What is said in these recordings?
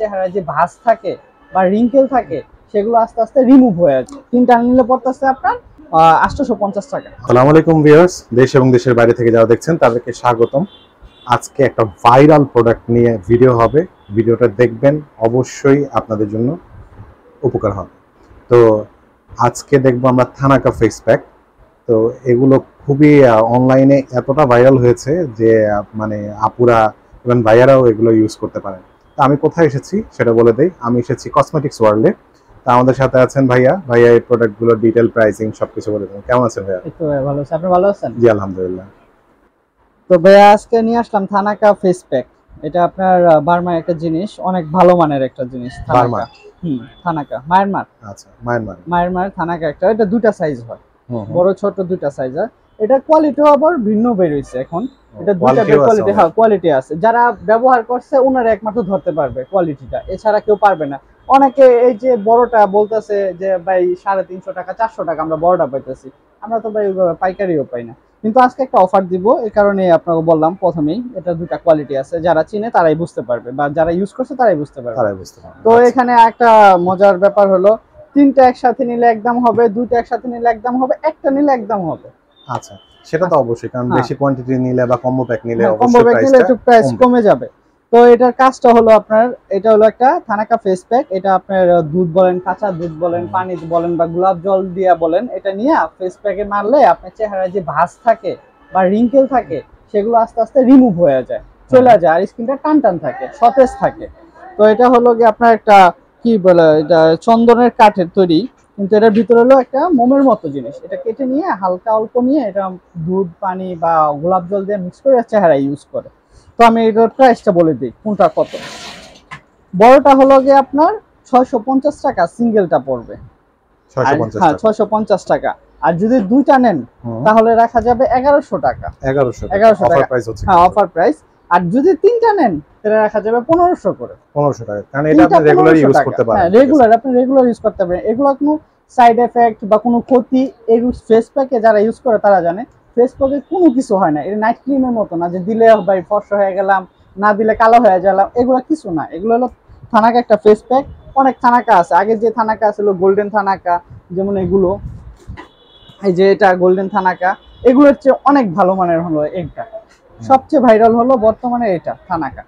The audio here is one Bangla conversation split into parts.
চেহারায় যে ভাঁজ থাকে বা রিঙ্কেল থাকে, সেগুলো আস্তে আস্তে রিমুভ হয়ে যাচ্ছে। তিনটা নিলে পড়তেছে আপনার আটশোশো পঞ্চাশ টাকা। আসসালামু আলাইকুম ভিউয়ার্স দেশ এবং দেশের বাইরে থেকে যারা দেখছেন, তাদেরকে স্বাগতম। আজকে একটা ভাইরাল প্রোডাক্ট নিয়ে ভিডিও হবে। ভিডিওটা দেখবেন, অবশ্যই আপনাদের জন্য উপকার হবে। তো আজকে দেখব আমরা থানাকা ফেস প্যাক তো এগুলো খুবই অনলাইনে এতটা ভাইরাল হয়েছে যে মানে আপুরা এবং ভাইয়ারাও এগুলো ইউজ করতে পারেন। তো আমি কোথায় এসেছি সেটা বলে দেই। আমি এসেছি কসমেটিক্স ওয়ার্ল্ডে তা আমাদের সাথে আছেন ভাইয়া। ভাইয়া এই প্রোডাক্টগুলোর ডিটেল প্রাইসিং সবকিছু বলে দেবেন। কেমন আছেন ভাইয়া? এই তো ভাই ভালো আছে। আপনি ভালো আছেন? জি আলহামদুলিল্লাহ। তো ভাইয়া আজকে নিয়ে আসলাম থানাকা ফেস প্যাক এটা আপনার আহ, বার্মার একটা জিনিস অনেক ভালো মানের একটা জিনিস বার্মা? হুম থানাকা মায়ানমার? আচ্ছা মায়ানমার। মায়ানমার থানাকা একটা। এটা দুটা সাইজ হয়। বড় ছোট দুটা সাইজ হয়। এটা কোয়ালিটিও আবার ভিন্ন বের হইছে এখন। এটা দুটা আছে কোয়ালিটি হ্যাঁ কোয়ালিটি আছে। যারা ব্যবহার করছে ওনারা একমাত্র ধরতে পারবে কোয়ালিটিটা এছাড়া কেউ পারবে না। অনেকে এই যে বড়টা বলতেছে যে ভাই সাড়ে তিনশো টাকা চারশো টাকা আমরা বড়টা পাইতেছি। আমরা তো ভাই পাইকারিও পাই না। কিন্তু আজকে একটা অফার দিব এই কারণে আপনাকে বললাম প্রথমেই এটা দুটা কোয়ালিটি আছে। যারা চিনে তারাই বুঝতে পারবে। বা যারা ইউজ করছে তারাই বুঝতে পারবে। তারাই বুঝতে পারবে। তো এখানে একটা মজার ব্যাপার হলো তিনটা একসাথে নিলে একদম হবে দুইটা একসাথে নিলে একদম হবে একটা নিলে একদম হবে। আচ্ছা। সেটা তো অবশ্যই কারণ হ্যাঁ। বেশি কোয়ান্টিটি নিলে বা কম্বো প্যাক নিলে কম্বো প্যাক নিলে একটু প্রাইস কমে যাবে তো এটার কাজটা হলো আপনার এটা হলো একটা থানাকা ফেস প্যাক এটা আপনার দুধ বলেন কাঁচা দুধ বলেন। পানি বলেন বা গোলাপ জল দিয়া বলেন এটা নিয়ে ফেস প্যাকে মারলে আপনার চেহারায় যে ভাঁজ থাকে বা রিঙ্কেল থাকে সেগুলো আস্তে আস্তে রিমুভ হয়ে যায় চলে যায় আর স্কিনটা টান টান থাকে সতেজ থাকে তো এটা হলো কি আপনার একটা কি বলে এটা চন্দনের কাঠের তৈরি কিন্তু এটার ভিতরে হলো একটা মোমের মতো জিনিস। এটা কেটে নিয়ে হালকা অল্প নিয়ে এটা দুধ পানি বা গোলাপ জল দিয়ে মিক্স করে চেহারা ইউজ করে। তো আমি এটার প্রাইসটা বলে দিই কোনটা কত? বড়টা হলো গিয়ে আপনার ছয়শো পঞ্চাশ টাকা সিঙ্গেলটা পড়বে। আর- 650 হ্যাঁ ছয়শো পঞ্চাশ টাকা। আর যদি দুইটা নেন তাহলে রাখা যাবে এগারোশো টাকা। এগারোশো টাকা। অফার টাকা। হ্যাঁ অফার প্রাইস আর যদি তিনটা নেন তাহলে রাখা যাবে পনেরোশো করে। পনেরোশো টাকা। কারণ এটা আপনি রেগুলার ইউজ করতে পারেন। হ্যাঁ রেগুলার আপনি রেগুলার ইউজ করতে পারেন। এগুলো কোনো সাইড এফেক্ট বা কোনো ক্ষতি এগুলো ফেস প্যাকে যারা ইউজ করে তারা জানে ফেস প্যাকে কোনো কিছু হয় না। এটা নাইট ক্রিমের মতো না যে দিলে ভাই ফর্সা হয়ে গেলাম না দিলে কালো হয়ে গেলাম এগুলো কিছু না। এগুলো হলো থানাকা একটা ফেস প্যাক অনেক থানাকা আছে। আগে যে থানাকা ছিল গোল্ডেন থানাকা যেমন এগুলো। এই যে এটা গোল্ডেন থানাকা এগুলোর চেয়ে অনেক ভালো মানের হলো এটা সবচেয়ে ভাইরাল হলো বর্তমানে এটা থানাকা।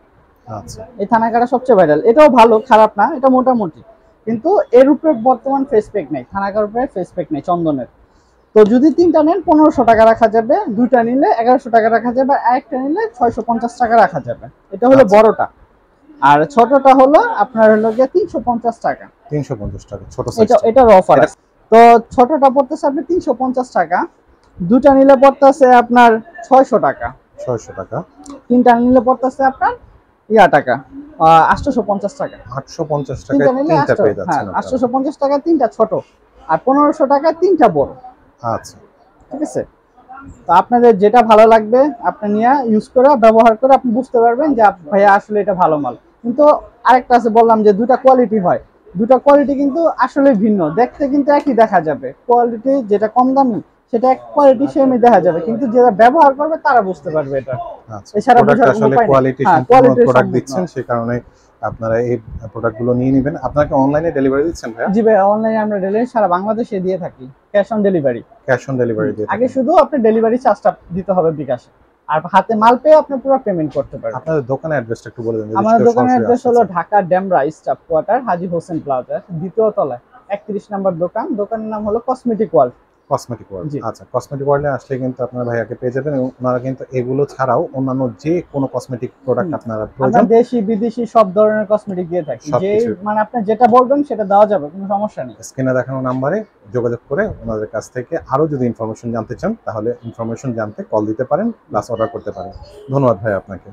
আচ্ছা। এই থানাকাটা সবচেয়ে ভাইরাল এটাও ভালো খারাপ না এটা মোটামুটি। কিন্তু এর উপরে বর্তমান ফেস প্যাক নেই থানাকার উপরে ফেস প্যাক নেই চন্দনের। তো যদি তিনটা নেন পনেরোশো টাকা রাখা যাবে দুইটা নিলে এগারোশো টাকা রাখা যাবে আর একটা নিলে ছয়শো পঞ্চাশ টাকা রাখা যাবে। এটা হলো আচ্ছা। বড়টা। আর ছোটটা হলো আপনার হলো গিয়ে তিনশো পঞ্চাশ টাকা। 350 টাকা ছোট এটা এটার অফার আছে। তো ছোটটা পড়তেছে আপনি তিনশো পঞ্চাশ টাকা দুটা নিলে পড়তেছে আপনার ছয়শো টাকা। 600 টাকা। তিনটা নিলে পড়তেছে আপনার ইয়া টাকা। আটশোশো পঞ্চাশ টাকা। 850 টাকায় তিনটা নিলে তিনটা পেয়ে যাচ্ছেন আটশোশো পঞ্চাশ টাকা তিনটা ছোট আর পনেরোশো টাকা তিনটা বড়। আচ্ছা। ঠিক আছে? তো আপনাদের যেটা ভালো লাগবে আপনি নিয়ে ইউজ করে ব্যবহার করে আপনি বুঝতে পারবেন যে ভাইয়া আসলে এটা ভালো মাল। কিন্তু আরেকটা আছে বললাম যে দুটা কোয়ালিটি হয়। দুটা কোয়ালিটি কিন্তু আসলে ভিন্ন। দেখতে কিন্তু একই দেখা যাবে। কোয়ালিটি যেটা কম দামি সেটা এক কোয়ালিটি সেমই দেখা যাবে। কিন্তু যারা ব্যবহার করবে তারা বুঝতে পারবে এটা। আচ্ছা এছাড়া প্রোডাক্ট বোঝার আসলে কোয়ালিটি হ্যাঁ, সম্পূর্ণ প্রোডাক্ট দিচ্ছেন সেই কারণে আপনারা এই প্রোডাক্টগুলো নিয়ে নেবেন। আপনাকে অনলাইনে ডেলিভারি দিচ্ছেন ভাইয়া? জি ভাই অনলাইনে আমরা ডেলিভারি সারা বাংলাদেশে দিয়ে থাকি। Cash on delivery cash on delivery দিয়ে আগে শুধু আপনি ডেলিভারি চার্জটা দিতে হবে বিকাশে। আর হাতে মাল পেয়ে আপনি পুরো পেমেন্ট করতে পারবেন। আপনাদের দোকানের অ্যাড্রেসটা একটু বলে দেন আমাদের দোকানের অ্যাড্রেস হলো। Dhaka Demra staff quarter Haji Hossain plaza দ্বিতীয় তলায়। একত্রিশ নম্বর দোকান। দোকানের নাম হলো কসমেটিক ওয়ার্ল্ড কসমেটিক ওয়ার্ল্ড আচ্ছা কসমেটিক ওয়ার্ল্ডে আসলে কিন্তু আপনার ভাইয়াকে পেয়ে যাবেন এবং ওনারা কিন্তু এগুলো ছাড়াও অন্যান্য যে কোনো কসমেটিক প্রোডাক্ট আপনারা প্রয়োজন। দেশি বিদেশি সব ধরনের কসমেটিক দিয়ে থাকি। যে মানে আপনি যেটা বলবেন সেটা দেওয়া যাবে কোনো সমস্যা নেই। স্ক্রিনে দেখানো নাম্বারে যোগাযোগ করে ওনাদের কাছ থেকে আরও যদি ইনফরমেশন জানতে চান তাহলে ইনফরমেশন জানতে কল দিতে পারেন প্লাস অর্ডার করতে পারেন। ধন্যবাদ ভাই আপনাকে।